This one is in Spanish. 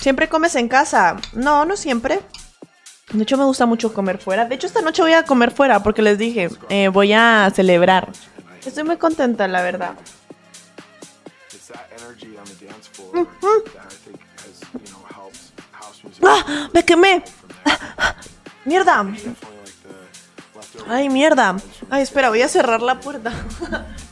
¿Siempre comes en casa? No, no siempre. De hecho, me gusta mucho comer fuera. De hecho, esta noche voy a comer fuera porque les dije, eh, voy a celebrar. Estoy muy contenta, la verdad. ¡Ah! ¡Me quemé! ¡Mierda! ¡Ay, mierda! Ay, espera, voy a cerrar la puerta.